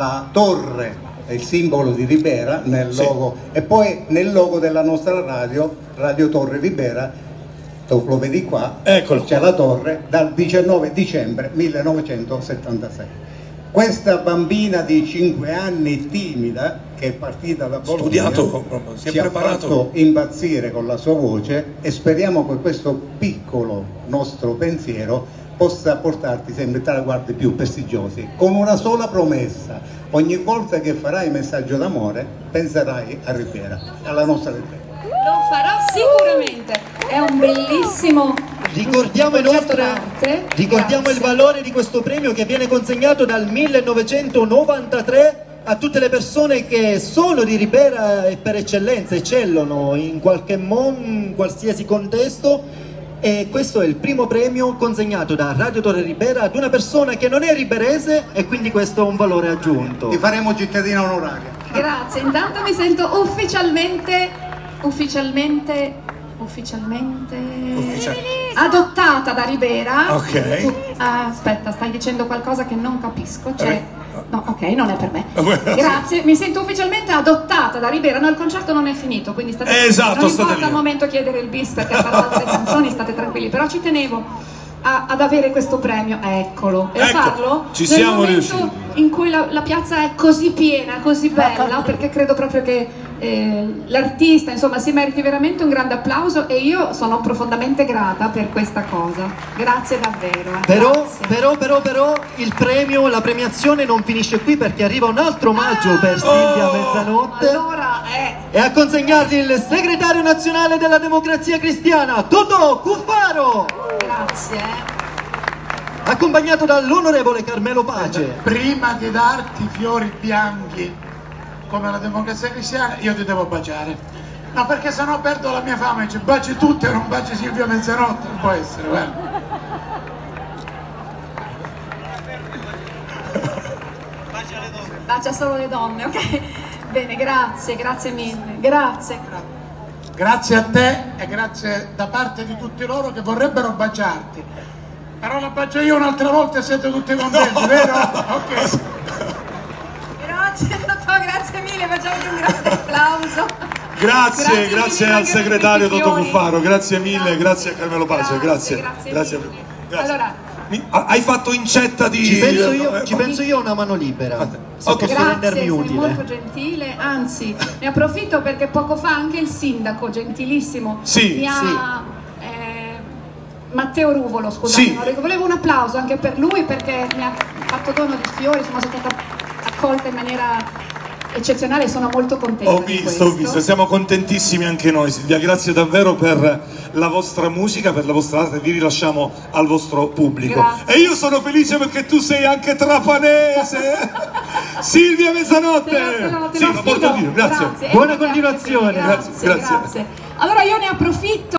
la torre è il simbolo di Ribera nel Sì. logo e poi nel logo della nostra radio, Radio Torre Ribera, lo vedi qua, Eccolo c'è la torre dal 19 dicembre 1976. Questa bambina di 5 anni timida che è partita da Bologna Studiato, si è preparato. fatto impazzire con la sua voce e speriamo che questo piccolo nostro pensiero possa portarti sempre ai traguardi più prestigiosi con una sola promessa ogni volta che farai messaggio d'amore penserai a Riviera alla nostra Riviera Lo farò sicuramente. È un bellissimo Ricordiamo inoltre ricordiamo Grazie. il valore di questo premio che viene consegnato dal 1993 a tutte le persone che sono di Ribera e per eccellenza eccellono in qualche modo, in qualsiasi contesto e questo è il primo premio consegnato da Radio Torre Ribera ad una persona che non è riberese e quindi questo è un valore aggiunto. ti faremo cittadina onoraria Grazie, intanto mi sento ufficialmente, ufficialmente, ufficialmente Ufficial- adottata da Ribera. Ok. Ah, aspetta, stai dicendo qualcosa che non capisco. C'è... Eh. No, ok, non è per me. Grazie, mi sento ufficialmente adottata da Ribera. No, il concerto non è finito, quindi state Eh, esatto, Non importa al momento chiedere il bis perché farò altre canzoni, state tranquilli, però ci tenevo a- ad avere questo premio. Eccolo. E a Ecco, farlo ci nel siamo momento riusciti. in cui la, la piazza è così piena, così bella, perché credo proprio che eh, l'artista insomma si meriti veramente un grande applauso e io sono profondamente grata per questa cosa. Grazie davvero. eh. Però, Grazie. però, però, però, il premio, la premiazione non finisce qui perché arriva un altro omaggio per Ah, Silvia Oh! Mezzanotte. Allora, eh, E a consegnargli il segretario nazionale della democrazia cristiana, Totò Cuffaro, grazie. eh. accompagnato dall'onorevole Carmelo Pace. Prima di darti fiori bianchi come la democrazia cristiana, io ti devo baciare. No, perché sennò perdo la mia fama, dice baci tutte e non baci Silvia Mezzanotte, non può essere, guarda. Bacia solo le donne, ok? Bene, grazie, grazie mille. Grazie. Grazie a te e grazie da parte di tutti loro che vorrebbero baciarti. Però la bacio io un'altra volta e siete tutti contenti, vero? Ok. Grazie, dottor, grazie un grande applauso. Grazie, Grazie grazie mille al segretario fiori. Cuffaro, grazie mille, grazie a Carmelo Pace, grazie. Grazie, Grazie. Grazie. Allora, Mi- hai fatto incetta di... Ci penso io, eh, ci penso io a una mano libera, se Ok. posso grazie, rendermi sei utile. molto gentile, anzi ne approfitto perché poco fa anche il sindaco, gentilissimo, Sì, mi ha... eh, Matteo Ruvolo, scusate, Sì. non- volevo un applauso anche per lui perché mi ha fatto dono di fiori, insomma sono stata accolta in maniera eccezionale sono molto contenta Ho visto, ho visto, siamo contentissimi anche noi Silvia, grazie davvero per la vostra musica, per la vostra arte, vi rilasciamo al vostro pubblico. Grazie. E io sono felice perché tu sei anche trapanese! Silvia Mezzanotte! Te lo- te lo- sì, grazie. Grazie. Buona continuazione. Grazie. grazie. Allora io ne approfitto